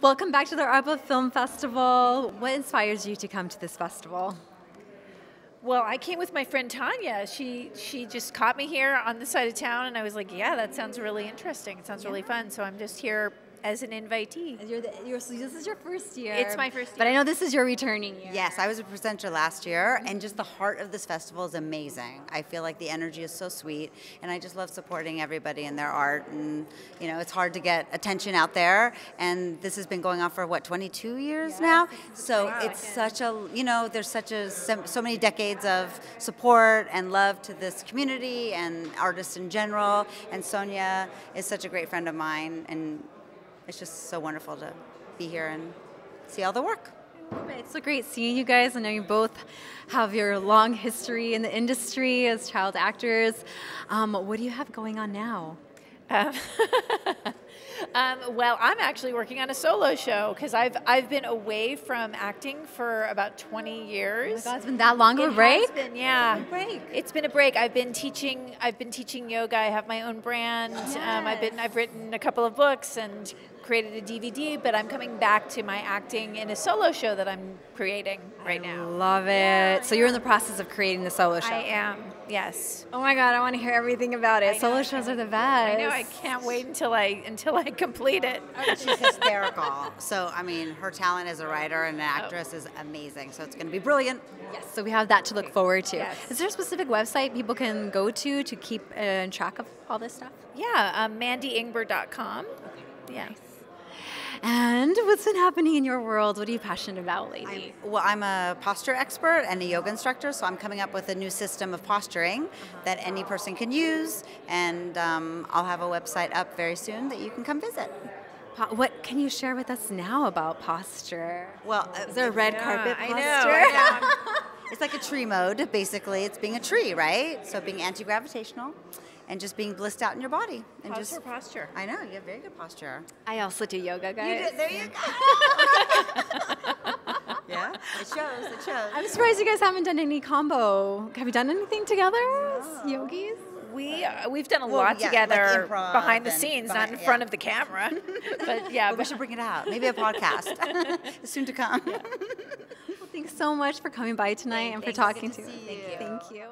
Welcome back to the ARPA Film Festival. What inspires you to come to this festival? Well, I came with my friend Tonya. She she just caught me here on the side of town, and I was like, "Yeah, that sounds really interesting. It sounds really fun." So I'm just here as an invitee. You're the, you're, so this is your first year. It's my first year. But I know this is your returning year. Yes, I was a presenter last year, and just the heart of this festival is amazing. I feel like the energy is so sweet, and I just love supporting everybody and their art. And you know, it's hard to get attention out there, and this has been going on for what 22 years now. So Wow. it's such a you know, there's such a so so many decades of support and love to this community and artists in general. And Sonia is such a great friend of mine, and it's just so wonderful to be here and see all the work. It's so great seeing you guys. I know you both have your long history in the industry as child actors. Um, what do you have going on now? Um, um, well, I'm actually working on a solo show because I've I've been away from acting for about 20 years. Oh my God, it's been that long of It a break? has been, yeah. break. It's been a break. I've been teaching. I've been teaching yoga. I have my own brand. Um, I've been. I've written a couple of books and created a DVD. But I'm coming back to my acting in a solo show that I'm creating right now. Love it. So you're in the process of creating the solo show. I am. Yes. Oh my God, I want to hear everything about it. I Solo know, shows are the best. I know. I can't wait until I until I complete it. She's hysterical. So, I mean, her talent as a writer and an actress is amazing. So, it's going to be brilliant. Yes, so we have that to look forward to. Yes. Is there a specific website people can go to to keep uh, track of all this stuff? Yeah. Um, MandyIngber.com. Yeah. And what's been happening in your world? What are you passionate about I'm, lately? well, I'm a posture expert and a yoga instructor, so I'm coming up with a new system of posturing that any person can use. And um, I'll have a website up very soon that you can come visit. What can you share with us now about posture? Well, Is there a red Yeah, carpet I posture? know, I know. It's like a tree mode, basically. It's being a tree, right? So, being anti gravitational and just being blissed out in your body. And Posture, just, posture. I know, you have very good posture. I also do yoga, guys. there you go. yeah, it shows. It shows. I'm surprised you guys haven't done any combo. Have you done anything together, as yogis? We uh, we've done a Well, lot yeah, together improv behind the and scenes, not in yeah. front of the camera. but yeah, Well, we should bring it out. Maybe a podcast. Soon to come. Well, thanks so much for coming by tonight and for talking Good to to us. see you. Thank you.